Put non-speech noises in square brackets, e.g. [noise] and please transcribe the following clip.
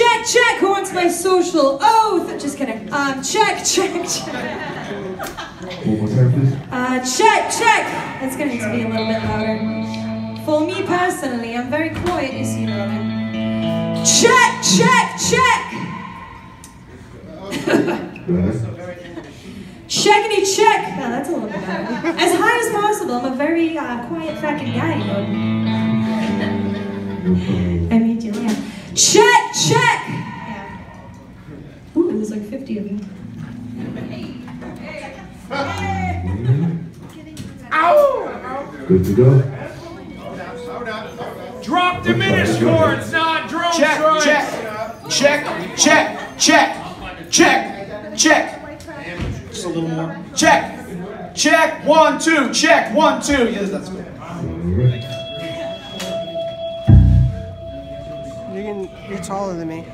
check, check. Who wants my social oath? Just kidding. Um, check, [laughs] check, check. One more time, please. Uh, check, check. It's going to need to be a little bit louder. For me personally, I'm very quiet, you see, Roman. Check, check, check. Checkity check. Now that's a little bit better. As high as possible. I'm a very uh, quiet fucking guy. I later. Check, check. Yeah. Ooh, there's like 50 of you. Good to go. Drop diminished chords, not drone Check, strikes. check, check, check, check, check, check. Just a little more. Check, check, one, two, check, one, two. Yes, that's good. You're taller than me.